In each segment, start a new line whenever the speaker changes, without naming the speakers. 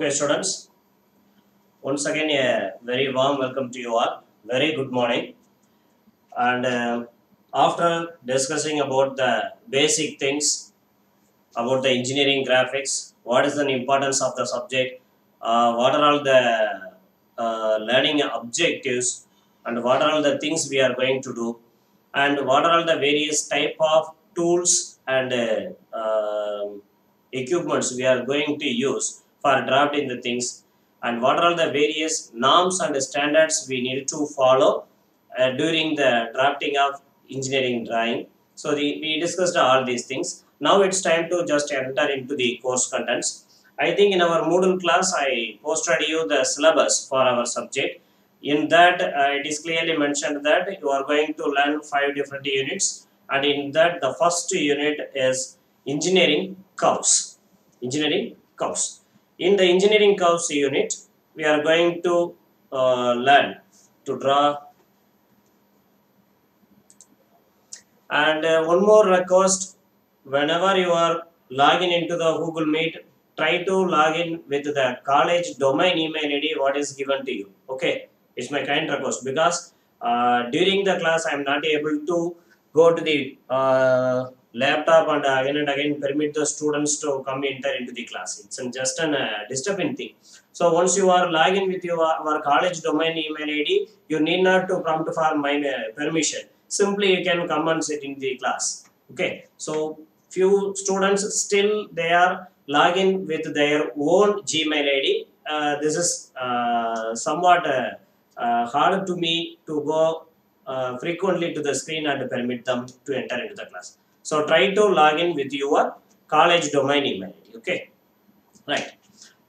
Okay, students. Once again, a very warm welcome to you all. Very good morning. And uh, after discussing about the basic things about the engineering graphics, what is the importance of the subject, uh, what are all the uh, learning objectives, and what are all the things we are going to do, and what are all the various type of tools and uh, um, equipments we are going to use for drafting the things. And what are the various norms and standards we need to follow uh, during the drafting of engineering drawing? So the, we discussed all these things. Now it's time to just enter into the course contents. I think in our moodle class i posted you the syllabus for our subject. In that uh, it is clearly mentioned that you are going to learn five different units. And in that the first unit is engineering curves engineering curves in the engineering curves unit we are going to uh, learn to draw. And uh, one more request. Whenever you are logging into the google meet try to log in with the college domain email id what is given to you. Okay? It's my kind request because uh, during the class i am not able to go to the uh, laptop and again and again permit the students to come enter into the class. It's just an uh, disturbing thing. So once you are logging with your our college domain email ID, you need not to prompt for my uh, permission. Simply you can come and sit in the class. Okay. So few students still they are logging with their own Gmail ID. Uh, this is uh, somewhat uh, uh, hard to me to go frequently to the screen and permit them to enter into the class. So try to log in with your college domain email. Okay, right.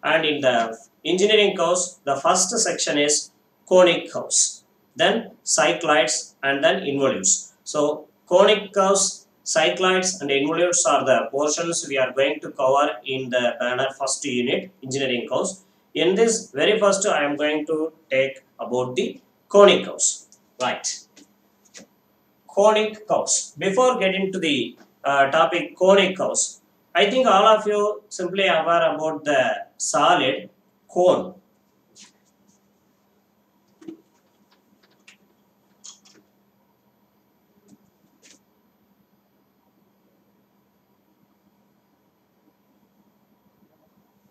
And in the engineering curves, the first section is conic curves, then cycloids, and then involutes. So conic curves, cycloids, and involutes are the portions we are going to cover in the banner first unit engineering curves. In this very first, I am going to take about the conic curves. Right conic curves. Before getting to the uh, topic conic curves, I think all of you simply aware about the solid cone.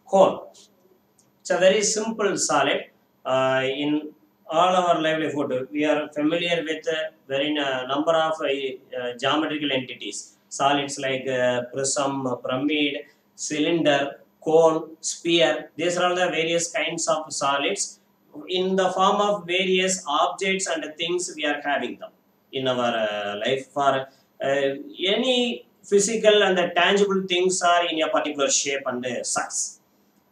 Cone. It's a very simple solid. Uh, in all our livelihood, we are familiar with uh, very uh, number of uh, uh, geometrical entities, solids like prism, pyramid, cylinder, cone, sphere. These are all the various kinds of solids in the form of various objects and things we are having them in our life. For any physical and the tangible things are in a particular shape and size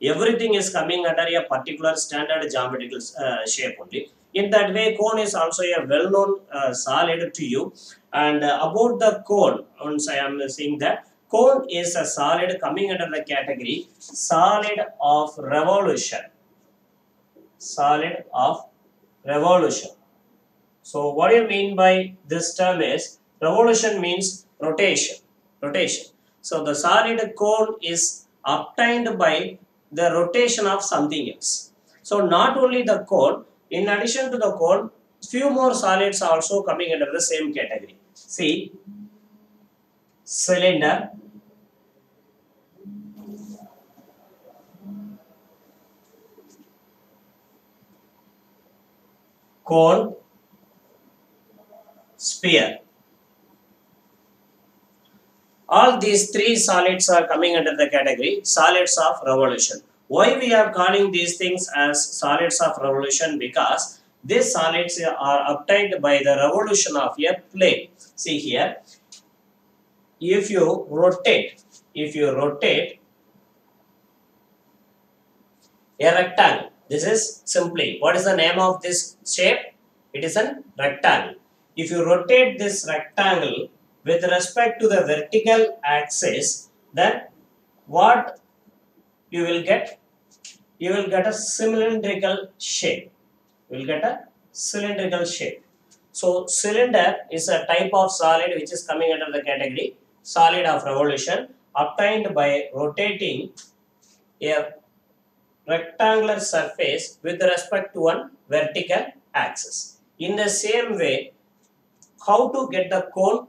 everything is coming under a particular standard geometrical uh, shape only. In that way, cone is also a well-known uh, solid to you. And uh, about the cone, once I am saying that, cone is a solid coming under the category solid of revolution. Solid of revolution. So what do you mean by this term is, revolution means rotation. Rotation. So the solid cone is obtained by the rotation of something else. So not only the cone, in addition to the cone, few more solids are also coming under the same category. See, cylinder, cone, sphere. All these three solids are coming under the category solids of revolution. Why we are calling these things as solids of revolution? Because these solids are obtained by the revolution of a plane. See here, if you rotate, if you rotate a rectangle, this is simply, what is the name of this shape? It is a rectangle. If you rotate this rectangle with respect to the vertical axis, then what you will get? You will get a cylindrical shape. You will get a cylindrical shape. So cylinder is a type of solid which is coming under the category solid of revolution obtained by rotating a rectangular surface with respect to one vertical axis. In the same way, how to get the cone?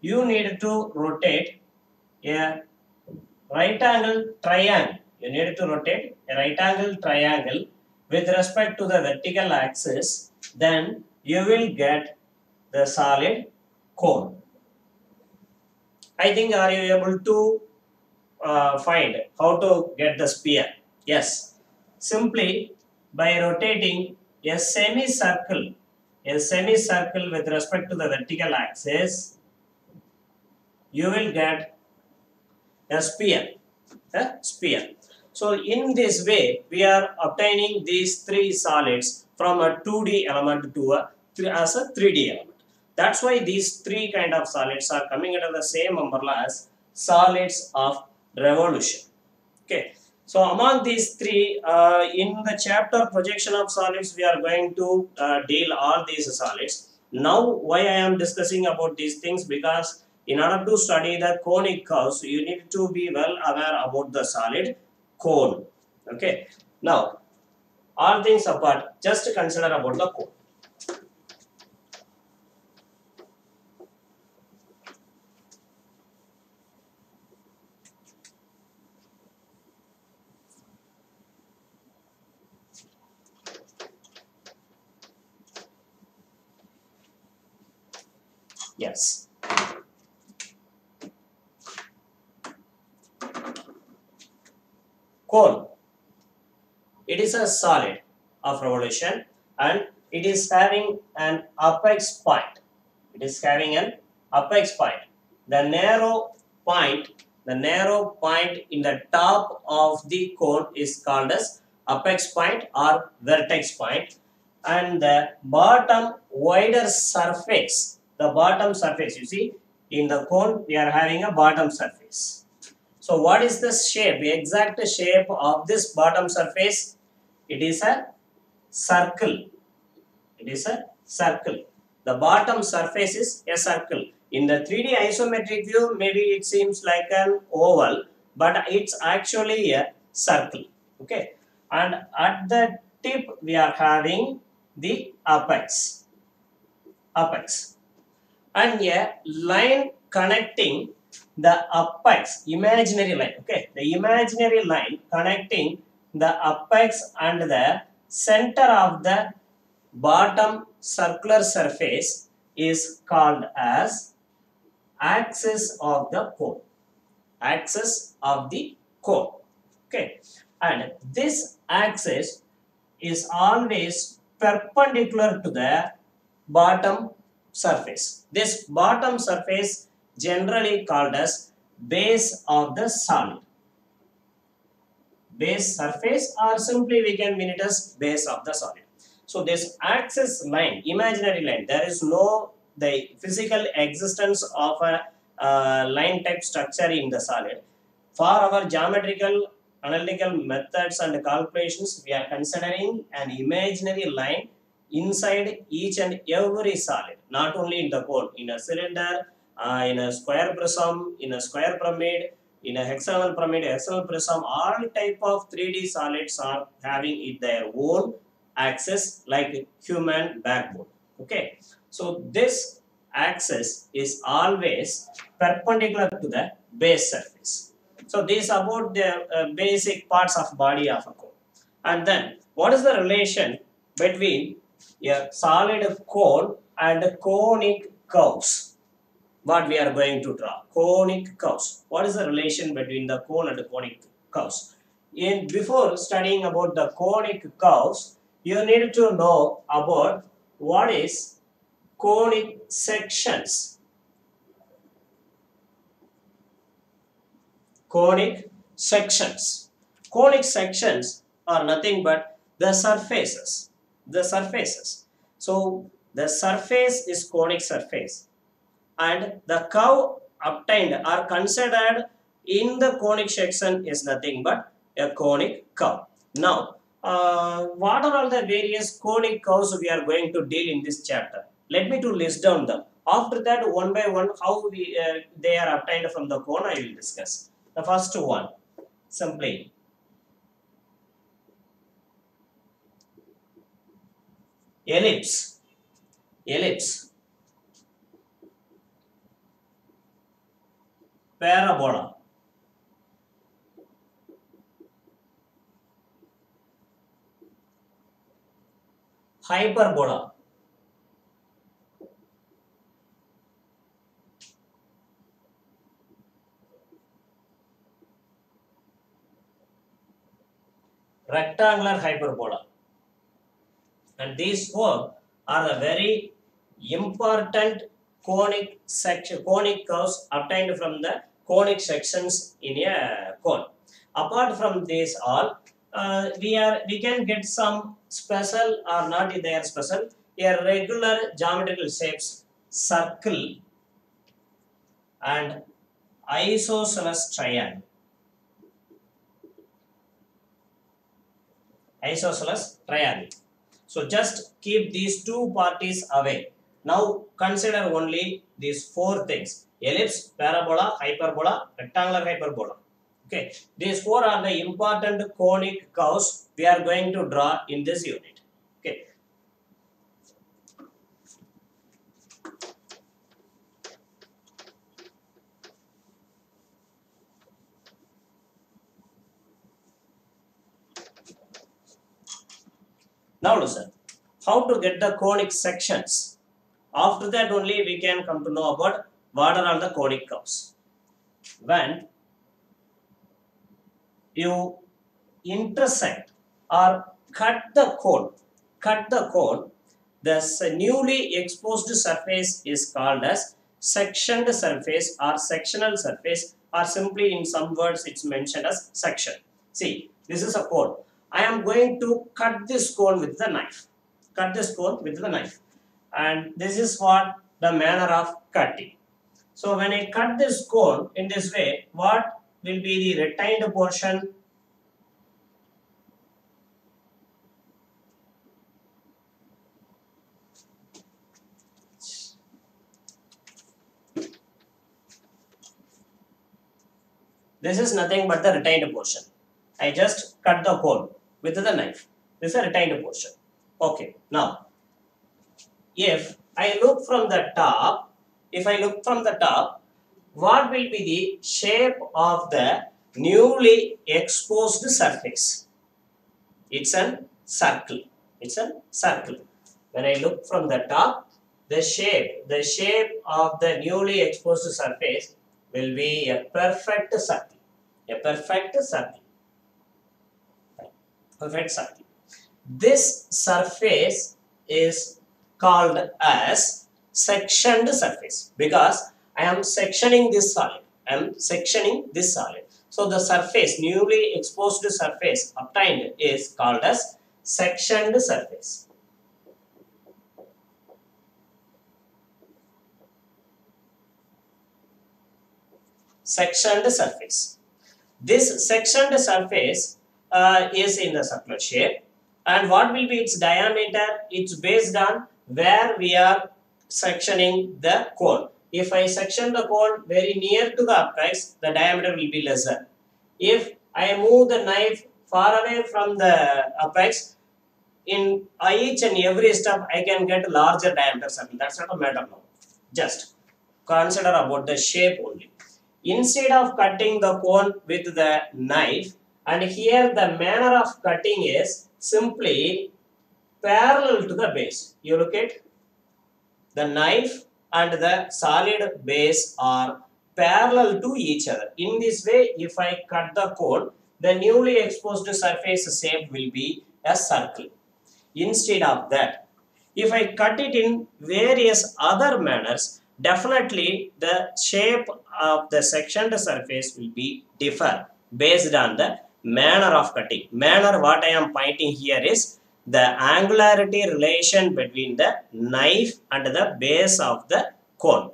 You need to rotate a right angle triangle. You need to rotate a right angle triangle with respect to the vertical axis. Then you will get the solid cone. I think are you able to uh, find how to get the sphere? Yes, simply by rotating a semicircle, a semicircle with respect to the vertical axis, you will get a sphere, a sphere. So in this way, we are obtaining these three solids from a 2D element to a as a 3D element. That's why these three kind of solids are coming under the same umbrella as solids of revolution. Okay. So among these three, uh, in the chapter projection of solids, we are going to uh, deal all these solids. Now, why I am discussing about these things because in order to study the conic curves, you need to be well aware about the solid cone. Okay. Now, all things apart, just consider about the cone. Yes. Cone. It is a solid of revolution and it is having an apex point. It is having an apex point. The narrow point, the narrow point in the top of the cone is called as apex point or vertex point and the bottom wider surface the bottom surface you see in the cone we are having a bottom surface so what is the shape exact shape of this bottom surface? It is a circle. It is a circle. The bottom surface is a circle. In the 3d isometric view maybe it seems like an oval but it's actually a circle okay? And at the tip we are having the apex apex. And a line connecting the apex, imaginary line, okay, the imaginary line connecting the apex and the center of the bottom circular surface is called as axis of the cone, axis of the cone, okay, and this axis is always perpendicular to the bottom surface. This bottom surface generally called as base of the solid. Base surface or simply we can mean it as base of the solid. So this axis line, imaginary line, there is no the physical existence of a uh, line type structure in the solid. For our geometrical analytical methods and calculations, we are considering an imaginary line inside each and every solid, not only in the cone, in a cylinder, uh, in a square prism, in a square pyramid, in a hexagonal pyramid, hexagonal prism, all type of 3D solids are having their own axis like human backbone. Okay, so this axis is always perpendicular to the base surface. So these about the uh, basic parts of body of a cone. And then what is the relation between a solid cone and conic curves. What we are going to draw. Conic curves. What is the relation between the cone and the conic curves? In before studying about the conic curves, you need to know about what is conic sections. Conic sections. Conic sections are nothing but the surfaces the surfaces. So the surface is conic surface and the curve obtained or considered in the conic section is nothing but a conic curve. Now, uh, what are all the various conic curves we are going to deal in this chapter? Let me to list down them. After that, one by one, how we, uh, they are obtained from the cone, I will discuss. The first one, simply. Ellipse. Ellipse parabola hyperbola rectangular hyperbola and these four are the very important conic section conic curves obtained from the conic sections in a cone. Apart from this all uh, we are we can get some special or not they are special a regular geometrical shapes circle and isosceles triangle. Isosceles triangle. So just keep these two parties away. Now consider only these four things ellipse parabola hyperbola rectangular hyperbola. Okay. These four are the important conic curves we are going to draw in this unit. Okay. Now listen. How to get the conic sections? After that only we can come to know about what are all the conic curves when you intersect or cut the cone cut the cone the newly exposed surface is called as sectioned surface or sectional surface or simply in some words it's mentioned as section. See this is a cone. I am going to cut this cone with the knife. Cut this cone with the knife. And this is what the manner of cutting so when i cut this cone in this way what will be the retained portion This is nothing but the retained portion. I just cut the hole with the knife. This is a retained portion. Okay, now if I look from the top, if I look from the top, what will be the shape of the newly exposed surface? It's a circle. It's a circle. When I look from the top, the shape, the shape of the newly exposed surface will be a perfect circle. A perfect circle. Perfect circle. This surface is called as sectioned surface because I am sectioning this solid. I am sectioning this solid. So the surface, newly exposed surface obtained is called as sectioned surface. sectioned surface. This sectioned surface uh, is in the circular shape and what will be its diameter? It's based on where we are sectioning the cone. If I section the cone very near to the apex, the diameter will be lesser. If I move the knife far away from the apex, in each and every step I can get larger diameter circle. That's not a matter now. Just consider about the shape only instead of cutting the cone with the knife and here the manner of cutting is simply parallel to the base you look at the knife and the solid base are parallel to each other in this way if i cut the cone the newly exposed surface shape will be a circle instead of that if i cut it in various other manners definitely the shape of the sectioned surface will be differ based on the manner of cutting. Manner what I am pointing here is the angularity relation between the knife and the base of the cone.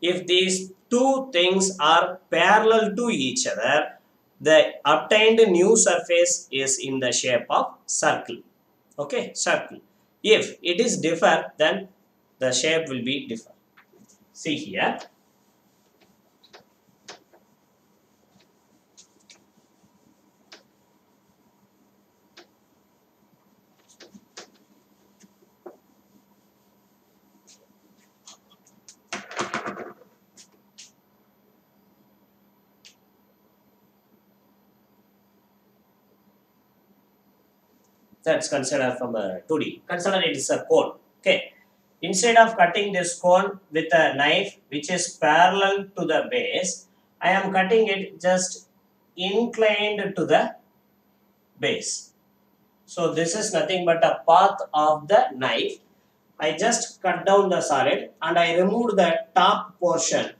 If these two things are parallel to each other, the obtained new surface is in the shape of circle. Okay, circle. If it is differ, then the shape will be different. see here That's considered from a 2D. Consider it is a cone. Okay. Instead of cutting this cone with a knife which is parallel to the base, I am cutting it just inclined to the base. So this is nothing but a path of the knife. I just cut down the solid and I removed the top portion.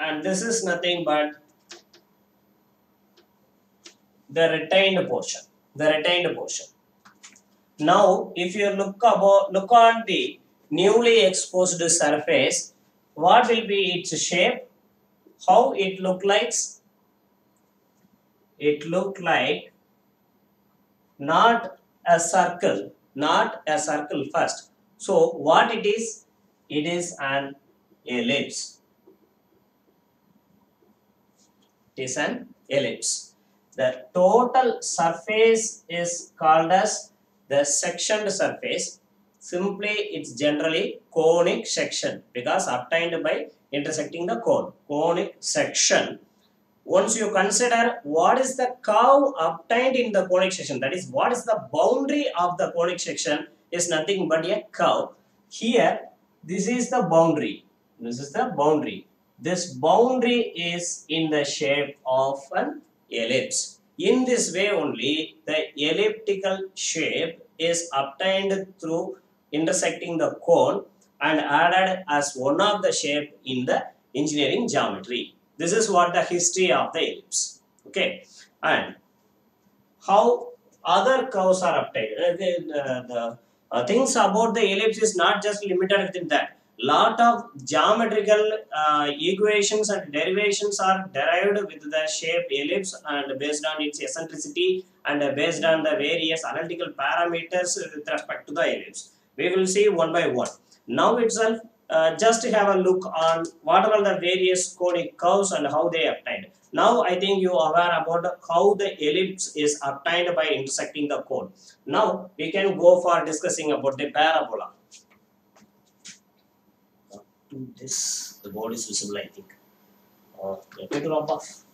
And this is nothing but the retained portion. The retained portion. Now, if you look about look on the newly exposed surface, what will be its shape? How it look like? It look like not a circle, not a circle first. So, what it is? It is an ellipse. It is an ellipse. The total surface is called as the sectioned surface. Simply, it's generally conic section because obtained by intersecting the cone. Conic section. Once you consider what is the curve obtained in the conic section, that is, what is the boundary of the conic section, is nothing but a curve. Here, this is the boundary. This is the boundary. This boundary is in the shape of an ellipse. In this way only, the elliptical shape is obtained through intersecting the cone and added as one of the shape in the engineering geometry. This is what the history of the ellipse. Okay, and how other curves are obtained. Uh, the, uh, the uh, things about the ellipse is not just limited within that. Lot of geometrical uh, equations and derivations are derived with the shape ellipse and based on its eccentricity and based on the various analytical parameters with respect to the ellipse. We will see one by one. Now itself, uh, just have a look on what are the various conic curves and how they obtained. Now I think you are aware about how the ellipse is obtained by intersecting the cone. Now we can go for discussing about the parabola. Do this, the board is visible I think. Uh, let me drop off.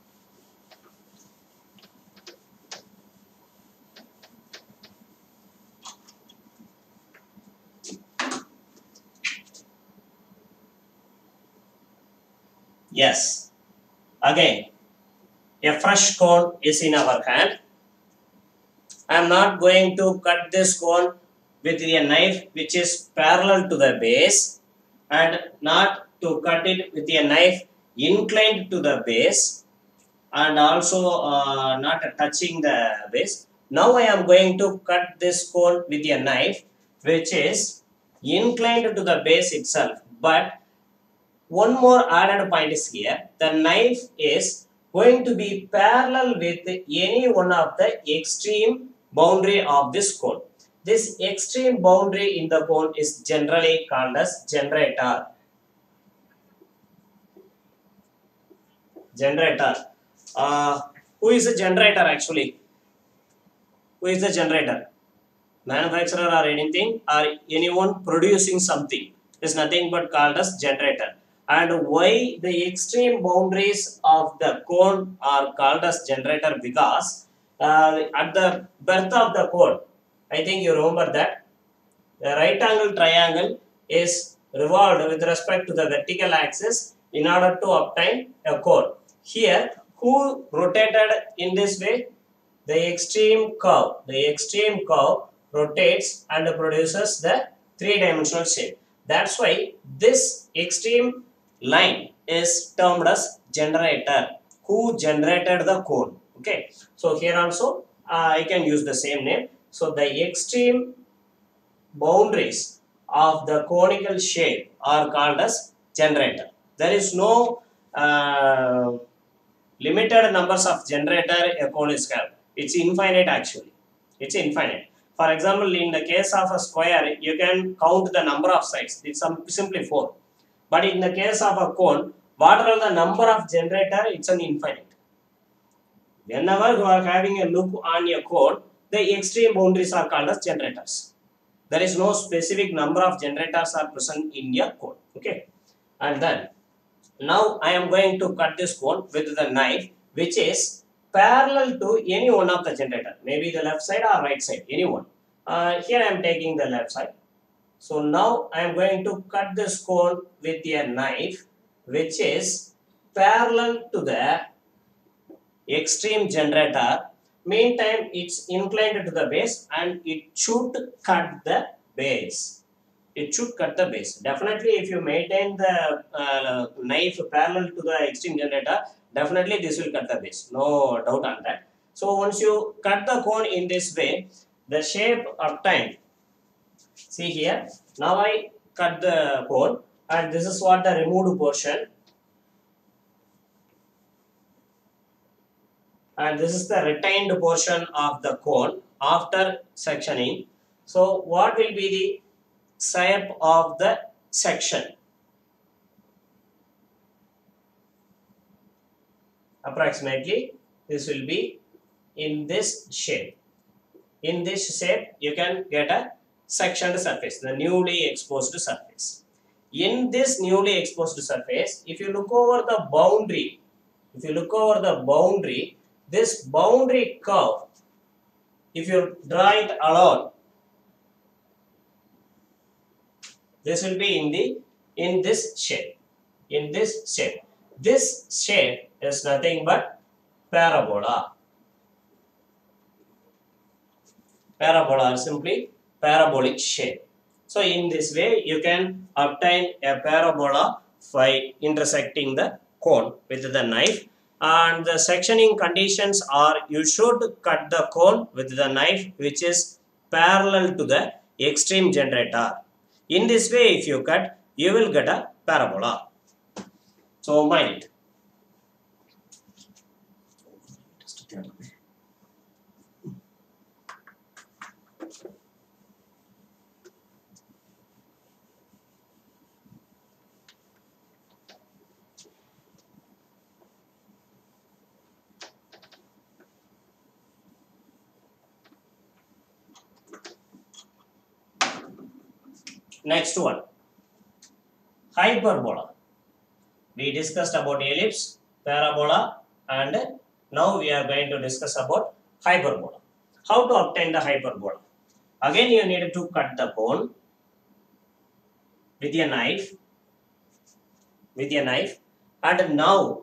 Yes. Again, a fresh cone is in our hand. I am not going to cut this cone with a knife which is parallel to the base and not to cut it with a knife inclined to the base and also uh, not touching the base. Now I am going to cut this cone with a knife which is inclined to the base itself but one more added point is here. The knife is going to be parallel with any one of the extreme boundary of this cone. This extreme boundary in the cone is generally called as generator. Generator. Uh, who is the generator actually? Who is the generator? Manufacturer or anything or anyone producing something is nothing but called as generator and why the extreme boundaries of the cone are called as generator because uh, at the birth of the cone I think you remember that the right angle triangle is revolved with respect to the vertical axis in order to obtain a cone. Here who rotated in this way? The extreme curve. The extreme curve rotates and produces the three-dimensional shape. That's why this extreme line is termed as generator who generated the cone okay so here also uh, i can use the same name so the extreme boundaries of the conical shape are called as generator. There is no uh, limited numbers of generator a cone is it's infinite actually. It's infinite. For example in the case of a square you can count the number of sides. It's simply four. But in the case of a cone, what are the number of generator? It's an infinite. Whenever you are having a look on a cone, the extreme boundaries are called as generators. There is no specific number of generators are present in a cone. Okay. And then, now I am going to cut this cone with the knife which is parallel to any one of the generator, maybe the left side or right side, any one. Uh, here I am taking the left side. So now I am going to cut this cone with a knife which is parallel to the extreme generator. Meantime, it's inclined to the base and it should cut the base. It should cut the base. Definitely, if you maintain the uh, knife parallel to the extreme generator, definitely this will cut the base. No doubt on that. So once you cut the cone in this way, the shape obtained. See here. Now I cut the cone and this is what the removed portion and this is the retained portion of the cone after sectioning. So what will be the shape of the section? Approximately this will be in this shape. In this shape you can get a sectioned surface, the newly exposed surface. In this newly exposed surface, if you look over the boundary, if you look over the boundary, this boundary curve, if you draw it alone, this will be in the in this shape. In this shape. This shape is nothing but parabola. Parabola simply parabolic shape. So in this way you can obtain a parabola by intersecting the cone with the knife and the sectioning conditions are you should cut the cone with the knife which is parallel to the extreme generator. In this way if you cut you will get a parabola. So mind Next one, hyperbola. We discussed about ellipse, parabola and now we are going to discuss about hyperbola. How to obtain the hyperbola? Again you need to cut the cone with a knife, with a knife and now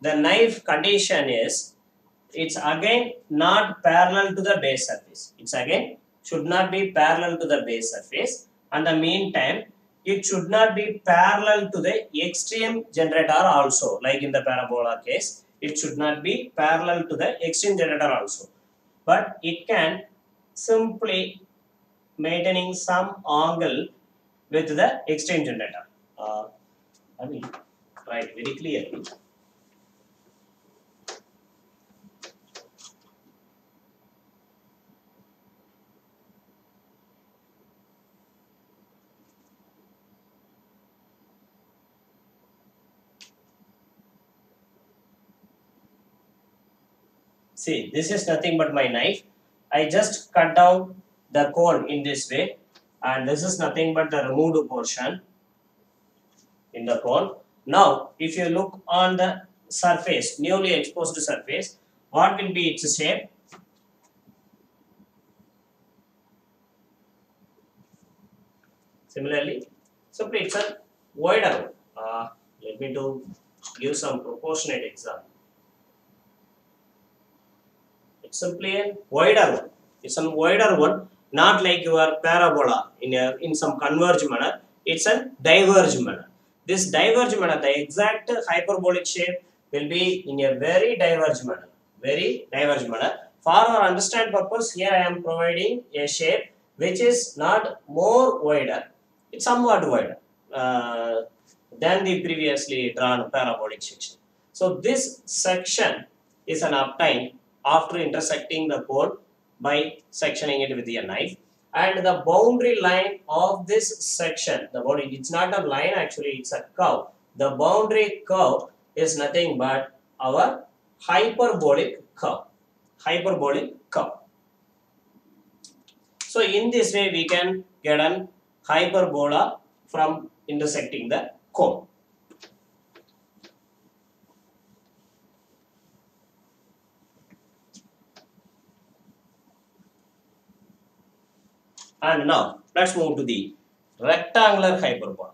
the knife condition is it's again not parallel to the base surface. It's again should not be parallel to the base surface and the meantime it should not be parallel to the extreme generator also like in the parabola case it should not be parallel to the extreme generator also. But it can simply maintaining some angle with the extreme generator. Uh, I mean right very clearly See, this is nothing but my knife. I just cut down the cone in this way and this is nothing but the removed portion in the cone. Now, if you look on the surface, newly exposed surface, what will be its shape? Similarly, simply it's a wider. Uh, let me do give some proportionate example. Simply a wider one. It's a wider one, not like your parabola in a, in some converge manner. It's a diverge manner. This diverge manner, the exact hyperbolic shape will be in a very diverge manner. Very diverge manner. For our understand purpose, here I am providing a shape which is not more wider. It's somewhat wider uh, than the previously drawn parabolic section. So this section is an obtained after intersecting the cone by sectioning it with a knife and the boundary line of this section the body it's not a line actually it's a curve. The boundary curve is nothing but our hyperbolic curve. Hyperbolic curve. So in this way we can get an hyperbola from intersecting the cone And now let's move to the rectangular hyperbola.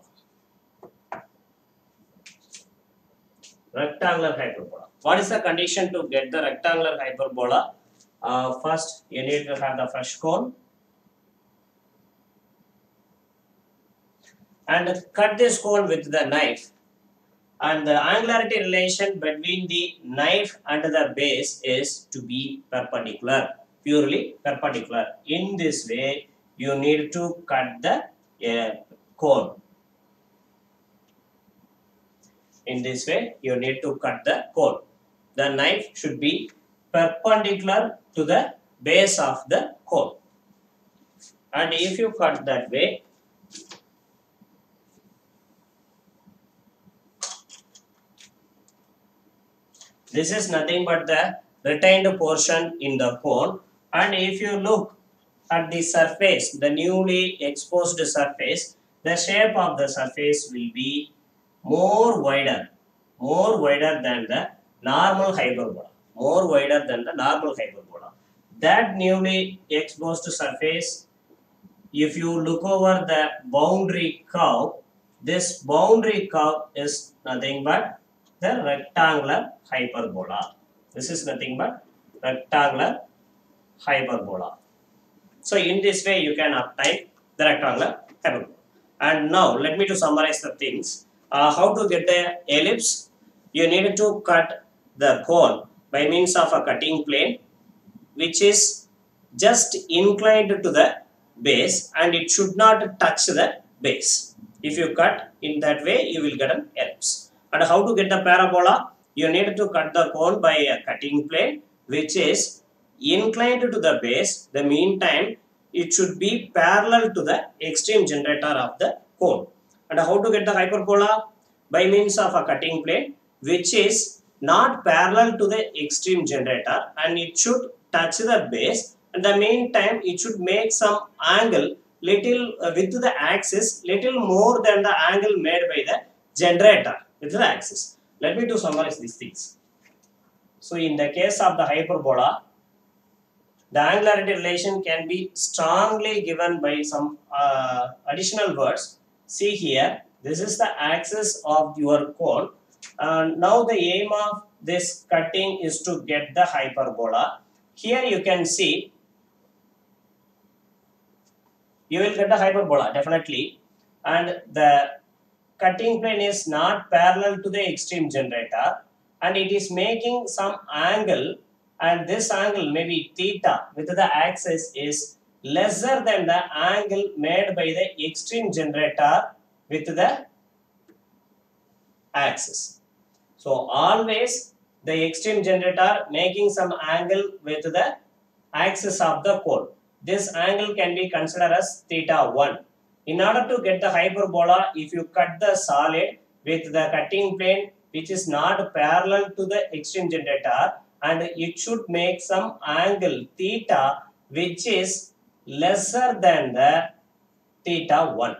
Rectangular hyperbola. What is the condition to get the rectangular hyperbola? Uh, first, you need to have the fresh cone and cut this cone with the knife and the angularity relation between the knife and the base is to be perpendicular purely perpendicular in this way you need to cut the uh, cone. In this way you need to cut the cone. The knife should be perpendicular to the base of the cone. And if you cut that way This is nothing but the retained portion in the cone. And if you look at the surface, the newly exposed surface, the shape of the surface will be more wider, more wider than the normal hyperbola, more wider than the normal hyperbola. That newly exposed surface, if you look over the boundary curve, this boundary curve is nothing but the rectangular hyperbola. This is nothing but rectangular hyperbola. So in this way you can obtain the rectangular hyperbola. And now let me to summarize the things. Uh, how to get the ellipse? You need to cut the cone by means of a cutting plane which is just inclined to the base and it should not touch the base. If you cut in that way you will get an ellipse. And how to get the parabola? You need to cut the cone by a cutting plane which is inclined to the base. The meantime, it should be parallel to the extreme generator of the cone. And how to get the hyperbola? By means of a cutting plane which is not parallel to the extreme generator and it should touch the base and the meantime it should make some angle little uh, with the axis little more than the angle made by the generator with the axis. Let me to summarize these things. So in the case of the hyperbola, the angularity relation can be strongly given by some uh, additional words. See here, this is the axis of your cone. And now the aim of this cutting is to get the hyperbola. Here you can see, you will get the hyperbola definitely. And the cutting plane is not parallel to the extreme generator and it is making some angle and this angle may be theta with the axis is lesser than the angle made by the extreme generator with the axis. So always the extreme generator making some angle with the axis of the cone. This angle can be considered as theta 1 in order to get the hyperbola, if you cut the solid with the cutting plane which is not parallel to the extreme generator and it should make some angle theta which is lesser than the theta 1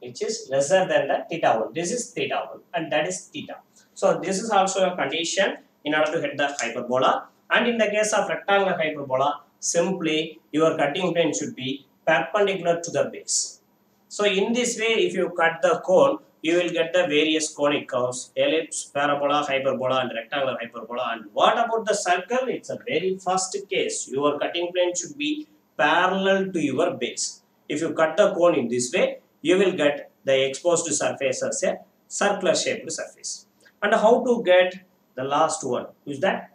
which is lesser than the theta 1. This is theta 1 and that is theta. So this is also a condition in order to hit the hyperbola and in the case of rectangular hyperbola simply your cutting plane should be perpendicular to the base. So in this way, if you cut the cone, you will get the various conic curves, ellipse, parabola, hyperbola and rectangular hyperbola. And what about the circle? It's a very first case. Your cutting plane should be parallel to your base. If you cut the cone in this way, you will get the exposed surface as a circular shaped surface. And how to get the last one? Is that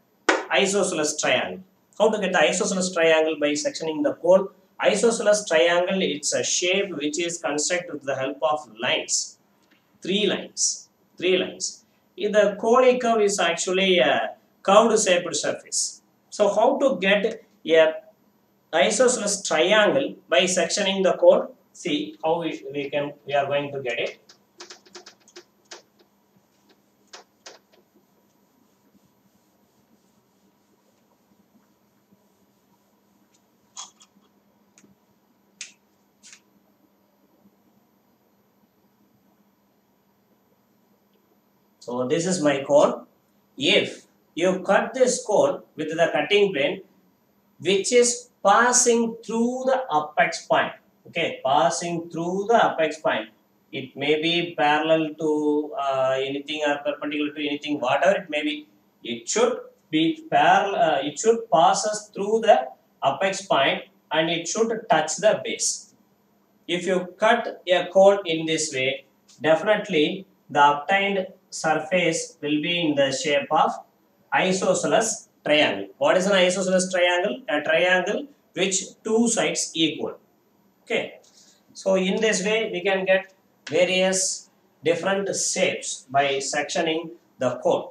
isosceles triangle. How to get the isosceles triangle by sectioning the cone? Isosceles triangle, it's a shape which is constructed with the help of lines. Three lines. Three lines. The conic curve is actually a curved shaped surface. So how to get a isosceles triangle by sectioning the core? See how we, we can we are going to get it. So this is my cone. If you cut this cone with the cutting plane which is passing through the apex point. okay passing through the apex point it may be parallel to uh, anything or perpendicular to anything whatever it may be it should be parallel uh, it should pass us through the apex point and it should touch the base if you cut a cone in this way definitely the obtained surface will be in the shape of isosceles triangle. What is an isosceles triangle? A triangle which two sides equal. Okay. So in this way we can get various different shapes by sectioning the cone.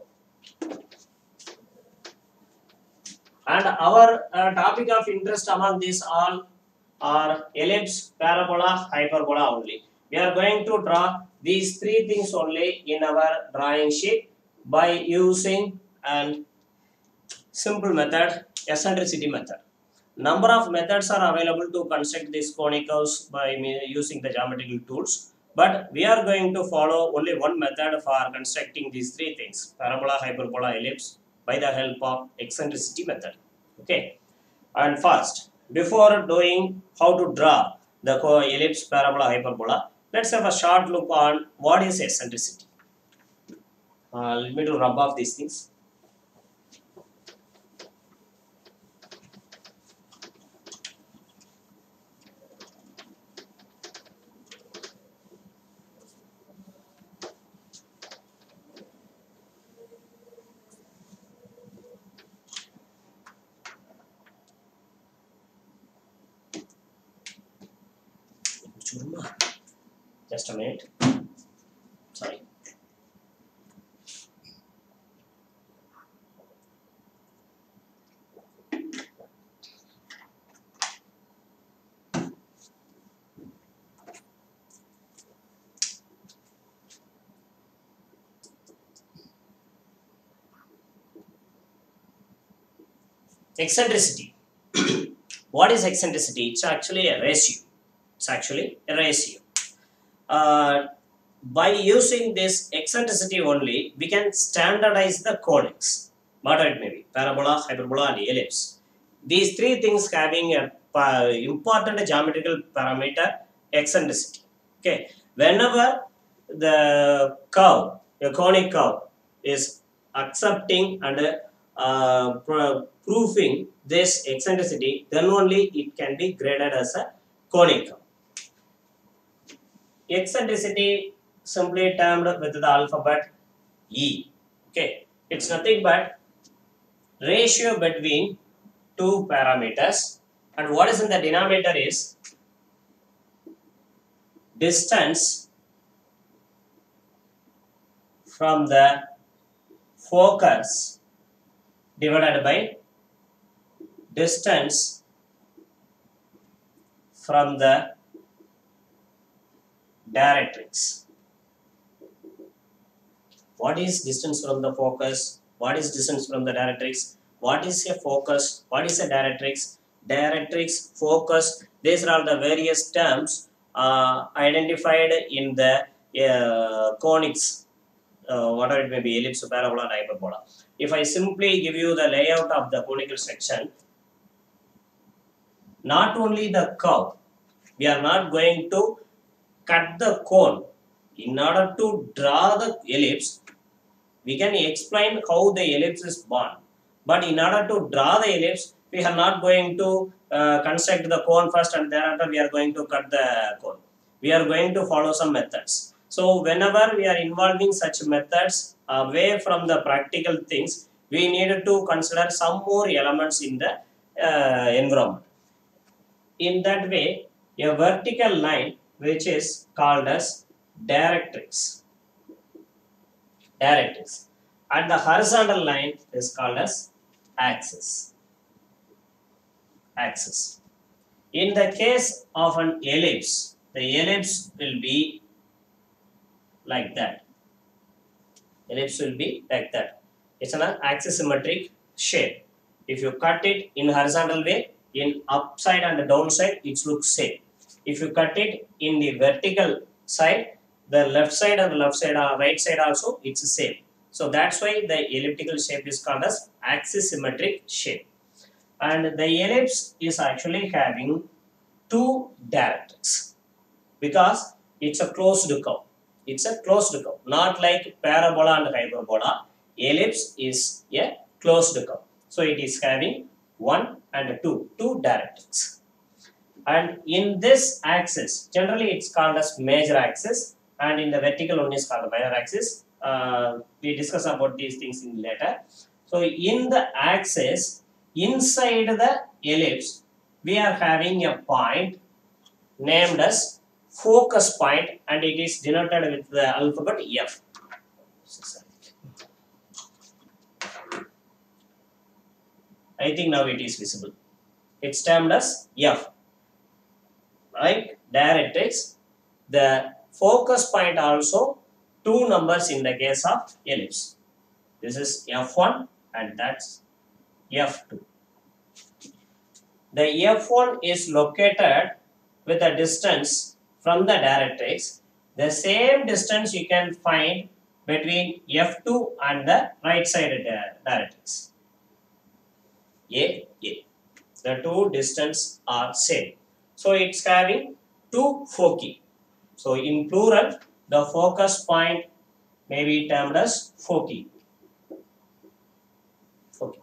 And our uh, topic of interest among these all are ellipse parabola hyperbola only. We are going to draw these three things only in our drawing sheet by using an simple method eccentricity method Number of methods are available to construct these conicals by using the geometrical tools, but we are going to follow only one method for constructing these three things parabola, hyperbola, ellipse by the help of eccentricity method. Okay, and first, before doing how to draw the ellipse, parabola, hyperbola, let's have a short look on what is eccentricity. Uh, let me to rub off these things. Just a minute. Sorry. Eccentricity. what is eccentricity? It's actually a ratio. It's actually a ratio. Uh, by using this eccentricity only, we can standardize the conics, whatever it may be, parabola, hyperbola, and ellipse. These three things having a important geometrical parameter, eccentricity. Okay, whenever the curve, the conic curve, is accepting and uh, pro- proofing this eccentricity, then only it can be graded as a conic curve eccentricity simply termed with the alphabet E. Okay, it's nothing but ratio between two parameters and what is in the denominator is distance from the focus divided by distance from the directrix. What is distance from the focus? What is distance from the directrix? What is a focus? What is a directrix? Directrix, focus, these are the various terms uh, identified in the uh, conics, uh, whatever it may be, ellipse, parabola, and hyperbola. If I simply give you the layout of the conical section, not only the curve, we are not going to cut the cone. In order to draw the ellipse, we can explain how the ellipse is born. But in order to draw the ellipse, we are not going to uh, construct the cone first and thereafter we are going to cut the cone. We are going to follow some methods. So whenever we are involving such methods away from the practical things, we need to consider some more elements in the uh, environment. In that way, a vertical line which is called as directrix. Directrix. And the horizontal line is called as axis. Axis. In the case of an ellipse, the ellipse will be like that. Ellipse will be like that. It's an axisymmetric shape. If you cut it in horizontal way, in upside and the downside, it looks same. If you cut it in the vertical side, the left side and the left side or right side also, it's the same. So that's why the elliptical shape is called as axis symmetric shape. And the ellipse is actually having two directrix because it's a closed curve. It's a closed curve, not like parabola and hyperbola. Ellipse is a closed curve. So it is having one and two, two directrix. And in this axis, generally it's called as major axis, and in the vertical one is called the minor axis. Uh, we discuss about these things in later. So in the axis, inside the ellipse, we are having a point named as focus point and it is denoted with the alphabet F. I think now it is visible. It's termed as F. Right? Directrix. The focus point also two numbers in the case of ellipse. This is F1 and that's F2. The F1 is located with a distance from the directrix. The same distance you can find between F2 and the right side directrix. A, A. The two distance are same. So it's having two foci. So in plural, the focus point may be termed as foci. Foci.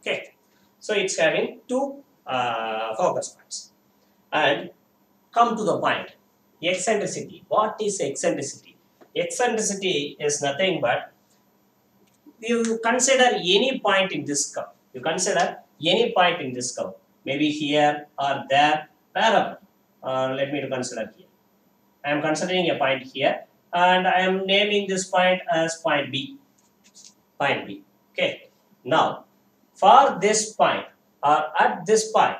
Okay. So it's having two uh, focus points. And come to the point. Eccentricity. What is eccentricity? Eccentricity is nothing but you consider any point in this curve. You consider any point in this curve. Maybe here or there, wherever. Uh, let me consider here. I am considering a point here and I am naming this point as point B. Point B. Okay. Now, for this point or at this point,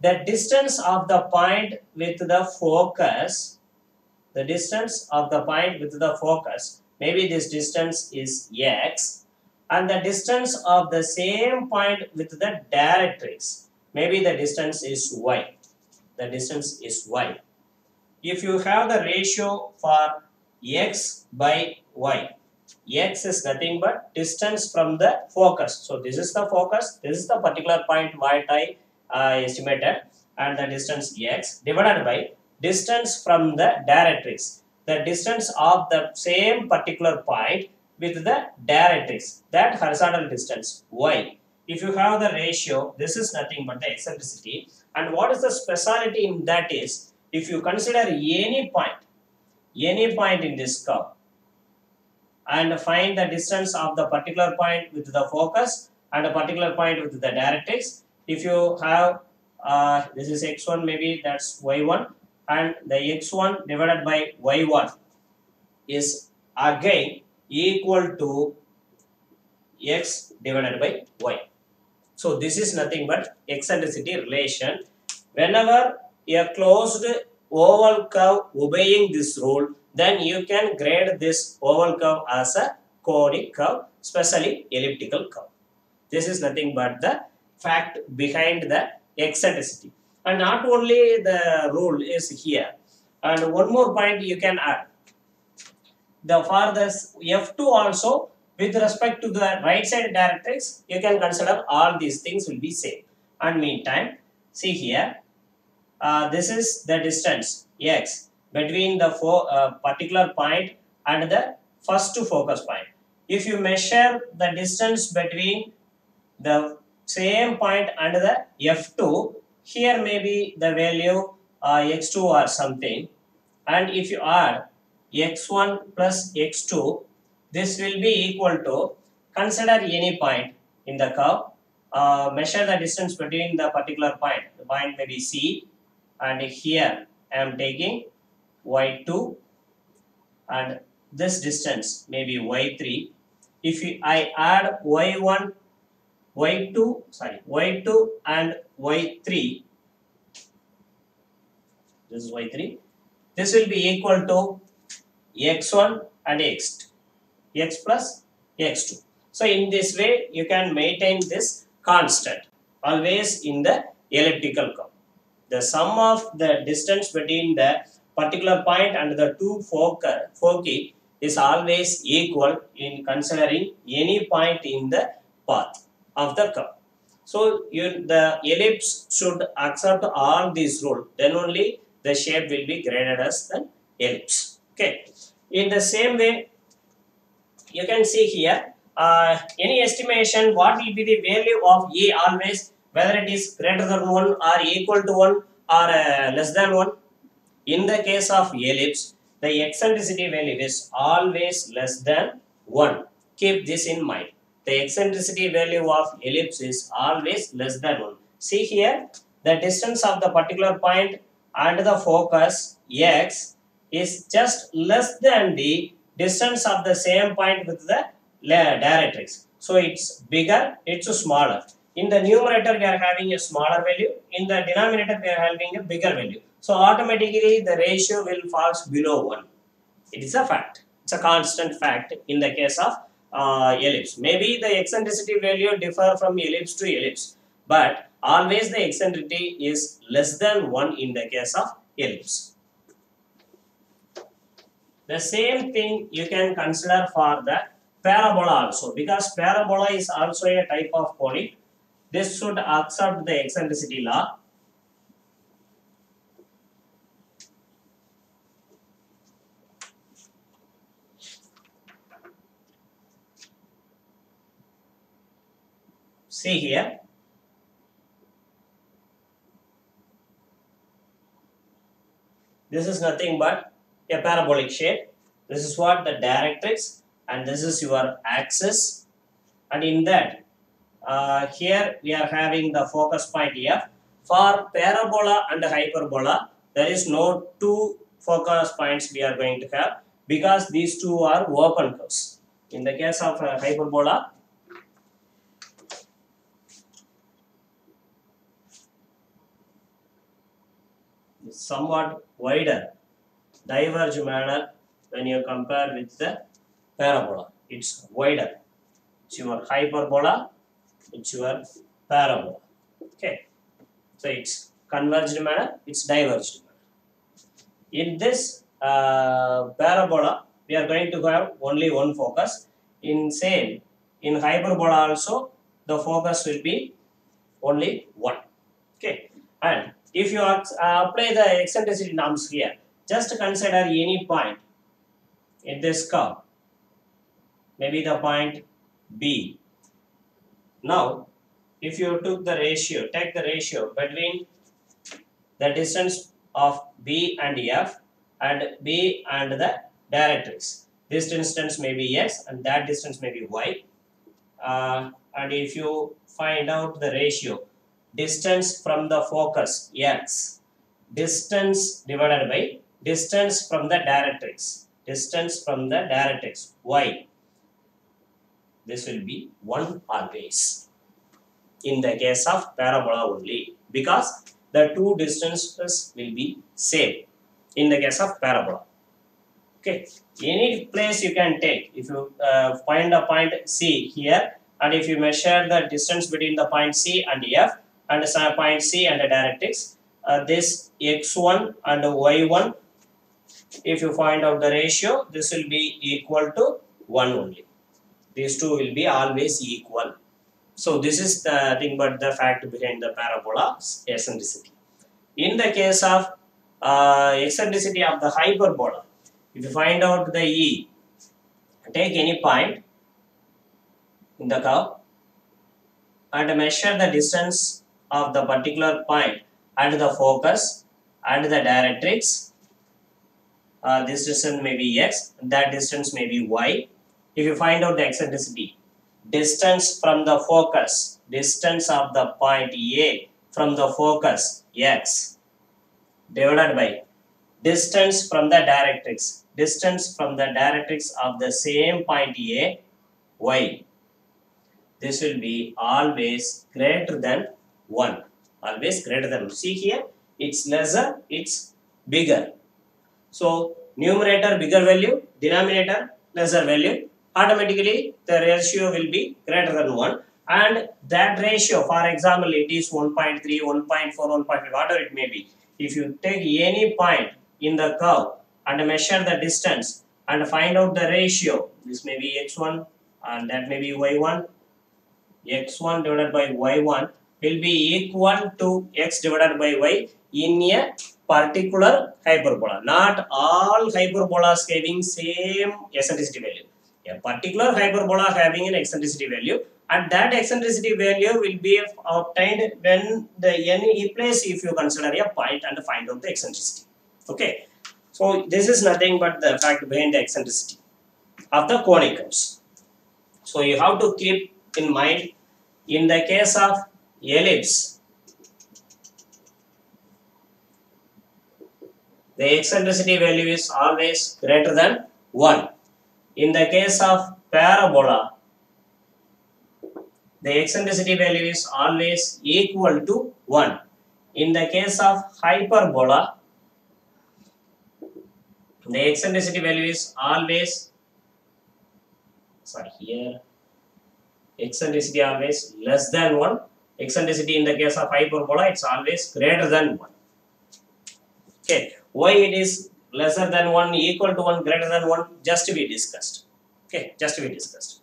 the distance of the point with the focus, the distance of the point with the focus, maybe this distance is x and the distance of the same point with the directrix, maybe the distance is y. The distance is y. If you have the ratio for x by y, x is nothing but distance from the focus. So this is the focus, this is the particular point what I uh, estimated and the distance x divided by distance from the directrix. The distance of the same particular point with the directrix, that horizontal distance y. If you have the ratio, this is nothing but the eccentricity. And what is the speciality in that is, if you consider any point, any point in this curve, and find the distance of the particular point with the focus and a particular point with the directrix. If you have uh, this is x1 maybe that's y1 and the x1 divided by y1 is again equal to x divided by y. So this is nothing but eccentricity relation. Whenever a closed oval curve obeying this rule then you can grade this oval curve as a conic curve, especially elliptical curve. This is nothing but the fact behind the eccentricity. And not only the rule is here, and one more point you can add. The for this F2 also, with respect to the right side directrix, you can consider all these things will be same. And meantime, see here, uh, this is the distance x between the uh, particular point and the first focus point. If you measure the distance between the same point and the f2, here may be the value uh, x2 or something. And if you add x1 plus x2, this will be equal to, consider any point in the curve, uh, measure the distance between the particular point, the point may be C and here I am taking y2 and this distance may be y3 if I add y1 y2 sorry y2 and y3 this is y3 this will be equal to x1 and x2 x plus x2 so in this way you can maintain this constant always in the elliptical curve the sum of the distance between the particular point and the two foci is always equal in considering any point in the path of the curve. So you, the ellipse should accept all these rules. Then only the shape will be graded as an ellipse. Okay. In the same way, you can see here uh, any estimation what will be the value of a always whether it is greater than 1 or equal to 1 or uh, less than 1 in the case of ellipse the eccentricity value is always less than 1 keep this in mind the eccentricity value of ellipse is always less than 1 see here the distance of the particular point and the focus x is just less than the distance of the same point with the directrix. So it's bigger, it's smaller. In the numerator, we are having a smaller value. In the denominator, we are having a bigger value. So automatically, the ratio will falls below 1. It is a fact. It's a constant fact in the case of uh, ellipse. Maybe the eccentricity value differ from ellipse to ellipse. But always the eccentricity is less than 1 in the case of ellipse. The same thing you can consider for the parabola also because parabola is also a type of polyp. This should accept the eccentricity law. See here. This is nothing but a parabolic shape. This is what the directrix and this is your axis and in that uh, here we are having the focus point F. For parabola and hyperbola there is no two focus points we are going to have because these two are open curves. In the case of uh, hyperbola somewhat wider diverge manner when you compare with the parabola. It's wider. It's your hyperbola, it's your parabola. Okay. So it's converged manner, it's diverged manner. In this uh, parabola, we are going to have only one focus. In same, in hyperbola also, the focus will be only one. Okay. And if you uh, apply the eccentricity norms here, just consider any point in this curve maybe the point B. Now, if you took the ratio, take the ratio between the distance of B and F and B and the directrix. This distance may be X and that distance may be Y. Uh, and if you find out the ratio, distance from the focus X, distance divided by distance from the directrix, distance from the directrix Y this will be 1 always. In the case of parabola only because the two distances will be same. In the case of parabola. Okay. Any place you can take if you uh, find a point c here and if you measure the distance between the point c and f and the point c and the directrix uh, this x1 and y1 if you find out the ratio this will be equal to 1 only these two will be always equal. So this is the thing but the fact behind the parabola eccentricity. In the case of uh, eccentricity of the hyperbola, if you find out the E, take any point in the curve and measure the distance of the particular point and the focus and the directrix. Uh, this distance may be x, that distance may be y if you find out the eccentricity, distance from the focus, distance of the point A from the focus x divided by distance from the directrix, distance from the directrix of the same point A y. This will be always greater than 1. Always greater than 1. See here, it's lesser, it's bigger. So, numerator bigger value, denominator lesser value automatically the ratio will be greater than 1 and that ratio for example it is 1.3 1.4 1.5 whatever it may be if you take any point in the curve and measure the distance and find out the ratio this may be x1 and that may be y1 x1 divided by y1 will be equal to x divided by y in a particular hyperbola. Not all hyperbolas having same eccentricity value. A particular hyperbola having an eccentricity value and that eccentricity value will be obtained when the n place if you consider a point and find out the eccentricity. Okay. So this is nothing but the fact behind the eccentricity of the conic conicals. So you have to keep in mind in the case of ellipse, the eccentricity value is always greater than 1. In the case of parabola, the eccentricity value is always equal to 1. In the case of hyperbola, the eccentricity value is always sorry here eccentricity always less than 1 eccentricity in the case of hyperbola it's always greater than 1 okay why it is lesser than 1 equal to 1 greater than 1 just to be discussed. Okay just to be discussed.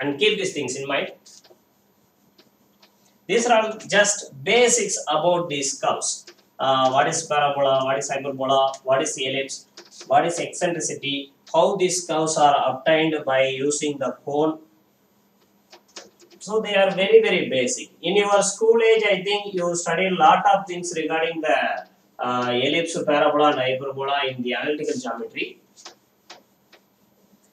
And keep these things in mind. These are all just basics about these curves uh, what is parabola what is hyperbola what is ellipse what is eccentricity how these curves are obtained by using the cone. So they are very very basic. In your school age i think you study a lot of things regarding the uh, ellipse parabola and hyperbola in the analytical geometry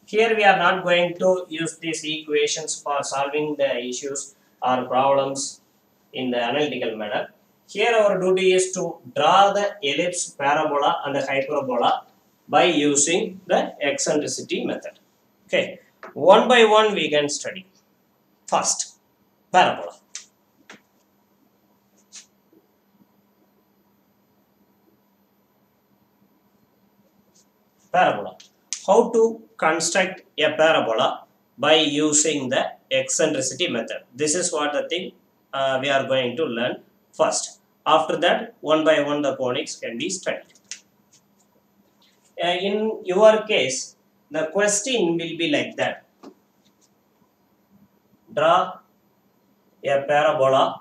here we are not going to use these equations for solving the issues or problems in the analytical manner here our duty is to draw the ellipse parabola and the hyperbola by using the eccentricity method. Okay, one by one we can study. First, parabola. Parabola. How to construct a parabola by using the eccentricity method. This is what the thing uh, we are going to learn first. After that, one by one the conics can be studied. Uh, in your case, the question will be like that. Draw a parabola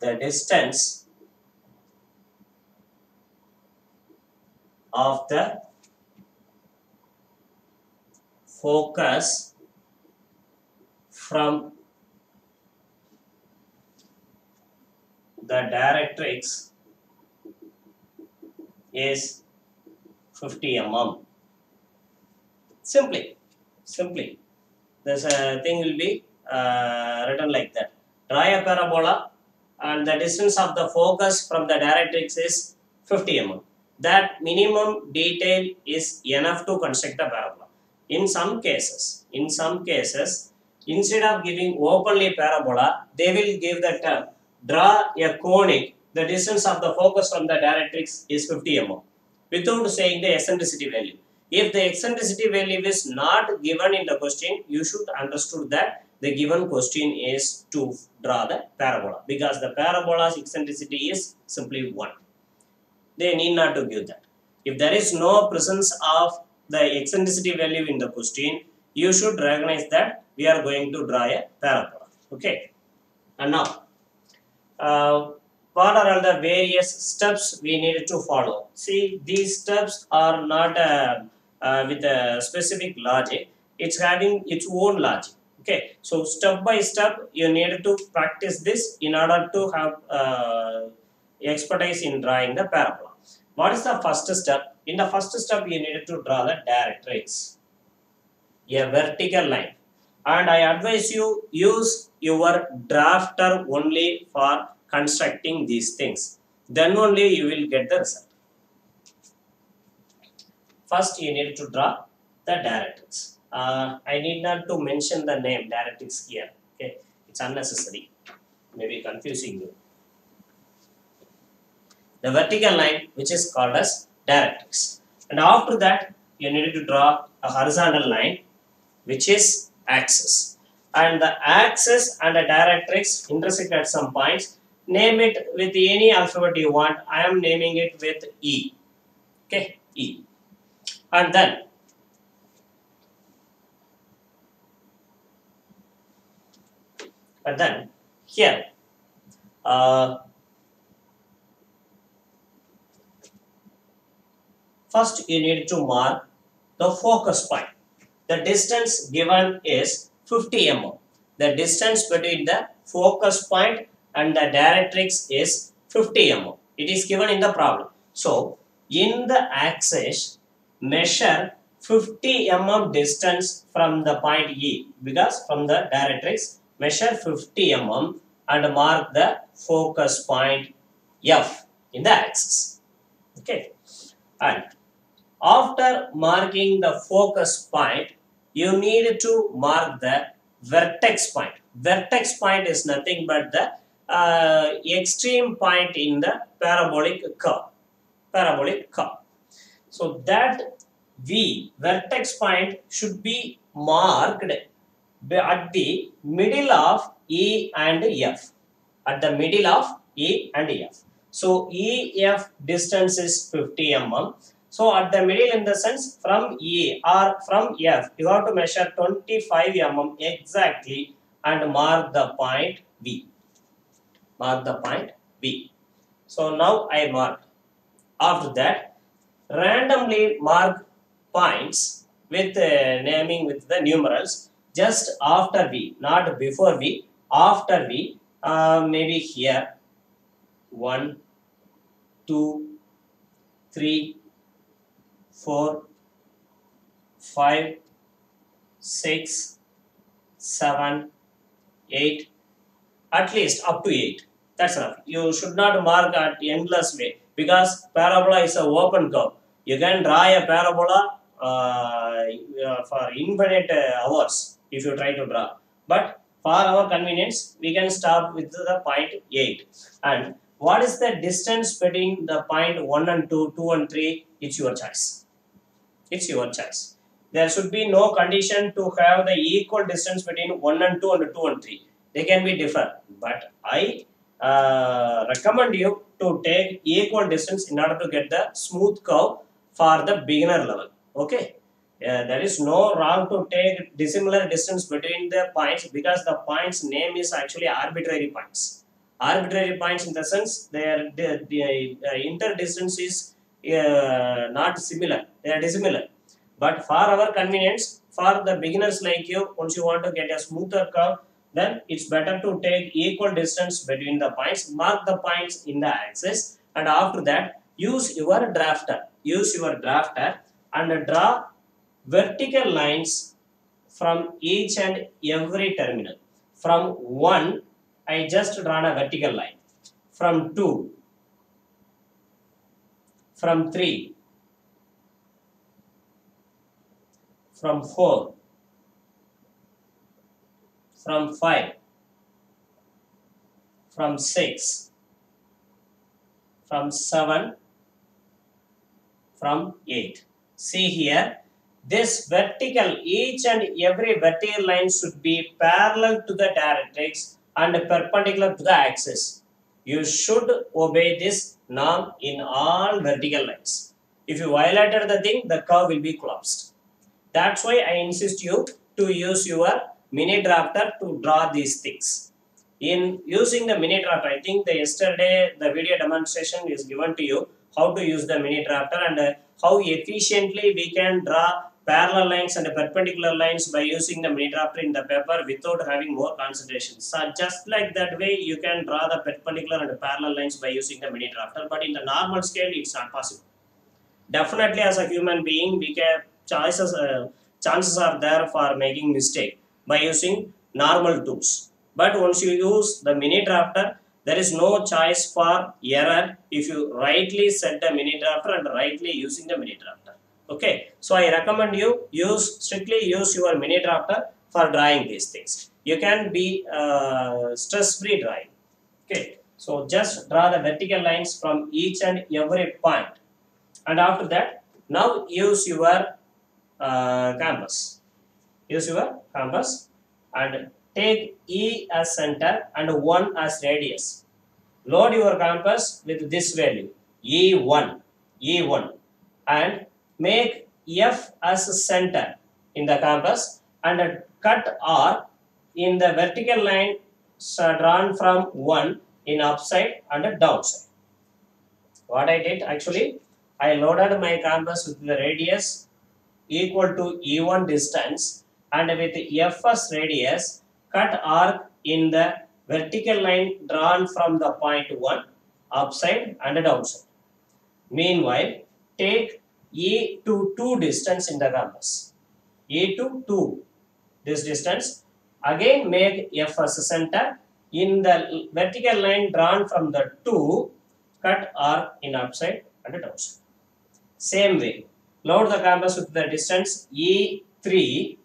the distance of the focus from the directrix is 50 mm. Simply, simply, this uh, thing will be uh, written like that. Draw a parabola and the distance of the focus from the directrix is 50 mm. That minimum detail is enough to construct a parabola. In some cases, in some cases, instead of giving openly parabola, they will give the term draw a conic, the distance of the focus from the directrix is 50 mm without saying the eccentricity value. If the eccentricity value is not given in the question, you should understood that the given question is to draw the parabola because the parabola's eccentricity is simply 1. They need not to give that. If there is no presence of the eccentricity value in the question, you should recognize that we are going to draw a parabola. Okay. And now, uh, what are all the various steps we need to follow? See, these steps are not uh, uh, with a specific logic. It's having its own logic. So step by step, you need to practice this in order to have uh, expertise in drawing the parabola. What is the first step? In the first step, you need to draw the directrix, a vertical line. And I advise you use your drafter only for constructing these things. Then only you will get the result. First, you need to draw the directrix. Uh, I need not to mention the name directrix here. Okay, it's unnecessary. Maybe confusing you. The vertical line, which is called as directrix, and after that, you need to draw a horizontal line, which is axis. And the axis and the directrix intersect at some points. Name it with any alphabet you want. I am naming it with E. Okay, E. And then But then here, uh, first you need to mark the focus point. The distance given is 50 mm. The distance between the focus point and the directrix is 50 mm. It is given in the problem. So, in the axis, measure 50 mm distance from the point E because from the directrix, measure 50 mm and mark the focus point F in the axis. Okay. And after marking the focus point, you need to mark the vertex point. Vertex point is nothing but the uh, extreme point in the parabolic curve. Parabolic curve. So that V, vertex point should be marked at the middle of E and F. At the middle of E and F. So EF distance is 50 mm so at the middle in the sense from E or from F, you have to measure 25 mm exactly and mark the point B. Mark the point B. So now I mark. After that, randomly mark points with uh, naming with the numerals just after V, not before V, after V, uh, maybe here 1, 2, 3, four, five, six, seven, eight, at least up to 8. That's enough. You should not mark at endless way because parabola is a open curve. You can draw a parabola Uh, uh, for infinite uh, hours if you try to draw. But for our convenience, we can start with the point 8. And what is the distance between the point 1 and 2, 2 and 3? It's your choice. It's your choice. There should be no condition to have the equal distance between 1 and 2 and 2 and 3. They can be different. But I uh, recommend you to take equal distance in order to get the smooth curve for the beginner level. Okay. There is no wrong to take dissimilar distance between the points because the points name is actually arbitrary points. Arbitrary points in the sense their the, the uh, inter distance is uh, not similar, they are dissimilar. But for our convenience, for the beginners like you, once you want to get a smoother curve, then it's better to take equal distance between the points, mark the points in the axis, and after that, use your drafter. Use your drafter and draw vertical lines from each and every terminal. From 1, I just drawn a vertical line. From 2, from 3, from 4, from 5, from 6, from 7, from 8. See here, this vertical, each and every vertical line should be parallel to the directrix and perpendicular to the axis. You should obey this norm in all vertical lines. If you violated the thing, the curve will be collapsed. That's why I insist you to use your mini drafter to draw these things. In using the mini drafter, I think the yesterday the video demonstration is given to you how to use the mini drafter and uh, how efficiently we can draw parallel lines and perpendicular lines by using the mini drafter in the paper without having more concentration. So just like that way, you can draw the perpendicular and parallel lines by using the mini drafter, but in the normal scale, it's not possible. Definitely, as a human being, we can choices uh, chances are there for making mistake by using normal tools. But once you use the mini drafter, there is no choice for error if you rightly set the mini drafter and rightly using the mini drafter. Okay? So i recommend you use strictly use your mini drafter for drawing these things. You can be uh, stress free drawing. Okay? So just draw the vertical lines from each and every point. And after that now use your uh, compass use your compass and take e as center and 1 as radius load your compass with this value e1 e1 and make F as center in the compass and cut R in the vertical line drawn from 1 in upside and downside. What I did actually, I loaded my compass with the radius equal to E1 distance and with F Fs radius cut arc in the vertical line drawn from the point 1 upside and downside. Meanwhile, take E to 2 distance in the compass. E to 2 this distance. Again make F as a center. In the vertical line drawn from the 2, cut arc in upside and downside. Same way, load the compass with the distance E3,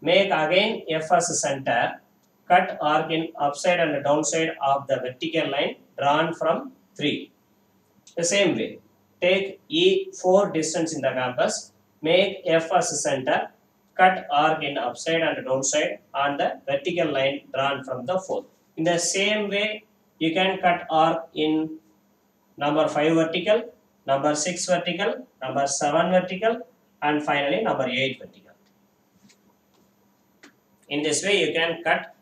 make again F as center, cut arc in upside and downside of the vertical line drawn from 3. The same way, take E4 distance in the compass, make F as center, cut arc in upside and downside on the vertical line drawn from the 4. In the same way, you can cut arc in number 5 vertical, number 6 vertical, number 7 vertical, and finally number 8 vertical. In this way, you can cut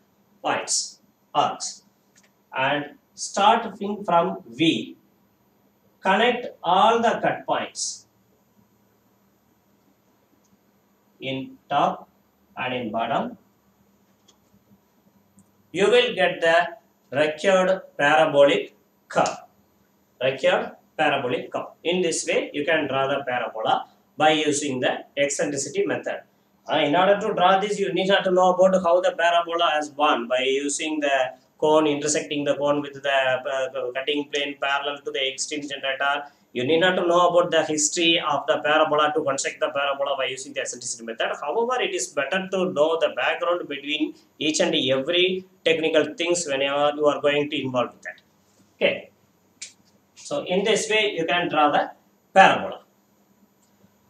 points, arcs, and starting from V, connect all the cut points in top and in bottom. You will get the required parabolic curve. Required parabolic curve. In this way, you can draw the parabola by using the eccentricity method. Uh, in order to draw this, you need to know about how the parabola is born by using the cone intersecting the cone with the uh, cutting plane parallel to the extreme generator. You need not to know about the history of the parabola to construct the parabola by using the eccentricity method. However, it is better to know the background between each and every technical things whenever you are going to involve with that. Okay. So, in this way, you can draw the parabola.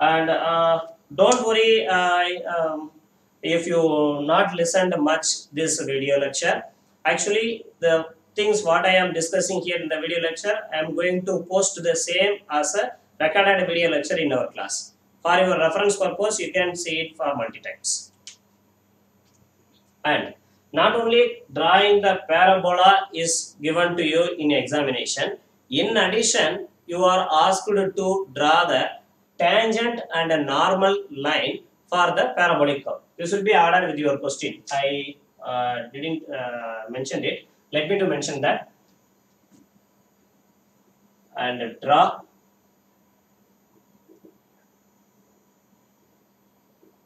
And uh, don't worry uh, um, if you not listened much this video lecture actually the things what i am discussing here in the video lecture i am going to post the same as a recorded video lecture in our class. For your reference purpose you can see it for multi times and not only drawing the parabola is given to you in examination in addition you are asked to draw the tangent and a normal line for the parabolic curve. This will be ordered with your question. I uh, didn't uh, mention it. Let me to mention that. And draw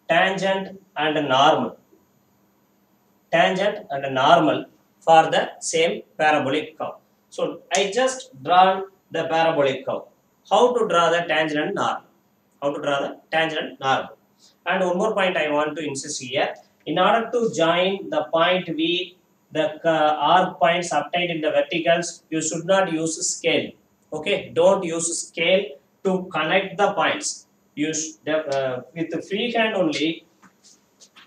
tangent and normal. Tangent and normal for the same parabolic curve. So I just drawn the parabolic curve. How to draw the tangent and normal? How to draw the tangent normal? And one more point I want to insist here. In order to join the point V, the arc points obtained in the verticals, you should not use scale. Okay, don't use scale to connect the points. Use the, uh, with the free hand only.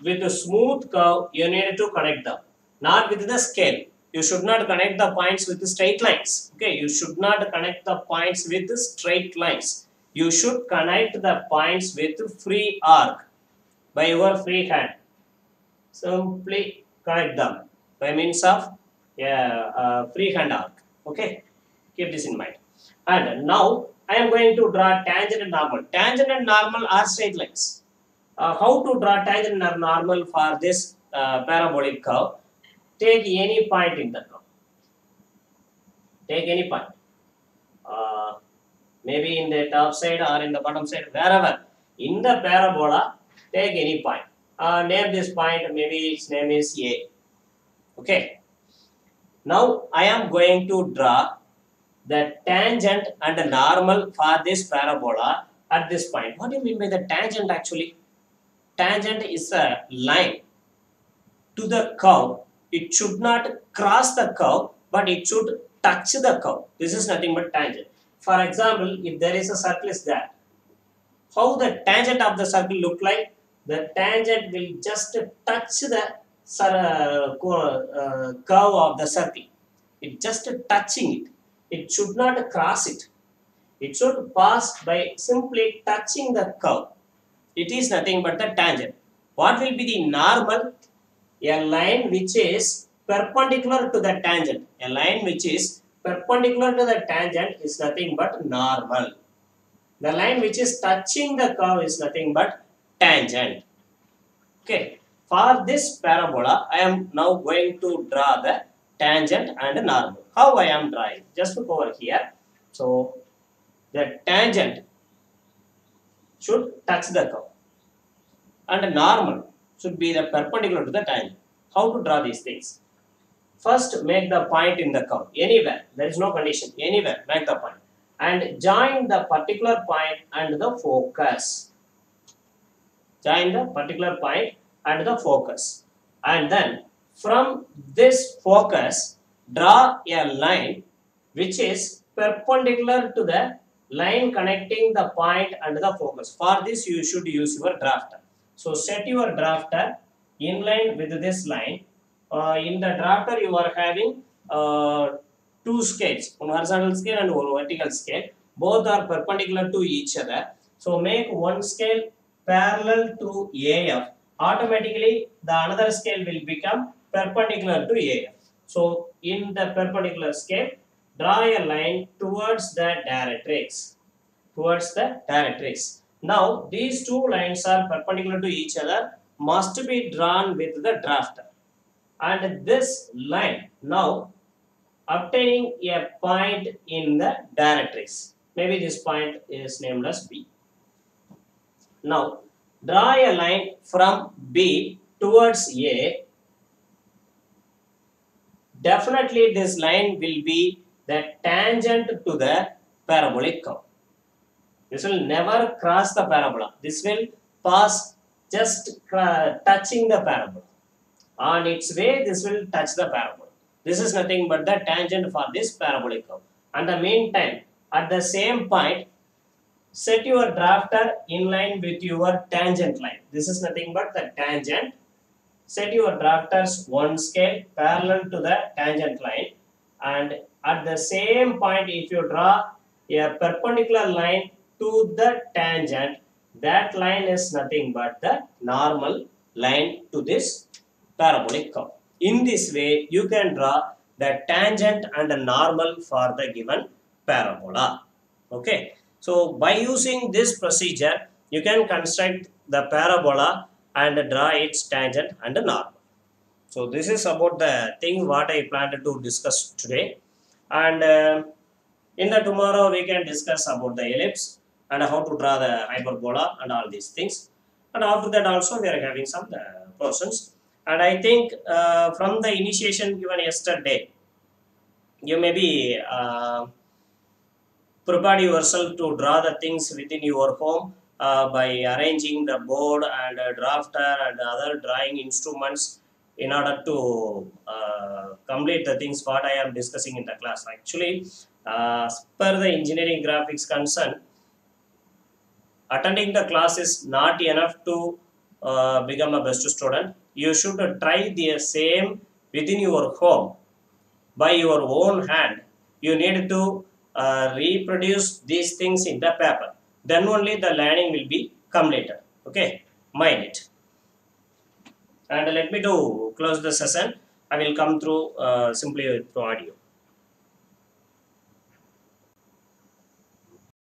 With a smooth curve, you need to connect them, not with the scale. You should not connect the points with the straight lines. Okay, you should not connect the points with the straight lines. You should connect the points with free arc by your free hand. Simply connect them by means of a, uh, free hand arc. Okay, keep this in mind. And now I am going to draw tangent and normal. Tangent and normal are straight lines. Uh, how to draw tangent and normal for this uh, parabolic curve? Take any point in the curve. Take any point. Uh, maybe in the top side or in the bottom side, wherever. In the parabola, take any point. Uh, name this point, maybe its name is A. Okay. Now I am going to draw the tangent and the normal for this parabola at this point. What do you mean by the tangent actually? Tangent is a line to the curve. It should not cross the curve, but it should touch the curve. This is nothing but tangent. For example, if there is a circle is there, how the tangent of the circle look like? The tangent will just touch the uh, curve of the circle. It just touching it it should not cross it. It should pass by simply touching the curve. It is nothing but the tangent. What will be the normal? A line which is perpendicular to the tangent. A line which is perpendicular to the tangent is nothing but normal. The line which is touching the curve is nothing but tangent. Okay. For this parabola, I am now going to draw the tangent and normal. How I am drawing? Just look over here. So, the tangent should touch the curve and normal should be the perpendicular to the tangent. How to draw these things? First, make the point in the curve. Anywhere. There is no condition. Anywhere. Make the point. And join the particular point and the focus. Join the particular point and the focus. And then, from this focus, draw a line which is perpendicular to the line connecting the point and the focus. For this, you should use your drafter. So, set your drafter in line with this line. Uh, in the drafter, you are having uh, two scales, one horizontal scale and one vertical scale. Both are perpendicular to each other. So, make one scale parallel to AF. Automatically, the another scale will become perpendicular to AF. So, in the perpendicular scale, draw a line towards the directrix. Towards the directrix. Now, these two lines are perpendicular to each other, must be drawn with the drafter. And this line now obtaining a point in the directrix. Maybe this point is named as B. Now, draw a line from B towards A. Definitely this line will be the tangent to the parabolic curve. This will never cross the parabola. This will pass just touching the parabola. On its way, this will touch the parabola. This is nothing but the tangent for this parabolic curve. And the meantime, at the same point, set your drafter in line with your tangent line. This is nothing but the tangent. Set your drafters one scale parallel to the tangent line and at the same point if you draw a perpendicular line to the tangent, that line is nothing but the normal line to this parabolic curve. In this way, you can draw the tangent and the normal for the given parabola. Okay. So, by using this procedure, you can construct the parabola and draw its tangent and normal. So, this is about the thing what I planned to discuss today. And uh, in the tomorrow, we can discuss about the ellipse and how to draw the hyperbola and all these things. And after that also, we are having some uh. And I think uh, from the initiation given yesterday, you may be uh, prepared yourself to draw the things within your home uh, by arranging the board and drafter and other drawing instruments in order to uh, complete the things what I am discussing in the class. Actually, uh, per the engineering graphics concern, attending the class is not enough to uh, become a best student. You should try the same within your home by your own hand. You need to uh, reproduce these things in the paper. Then only the learning will be completed. Okay, mind it. And let me to close the session. I will come through uh, simply through audio.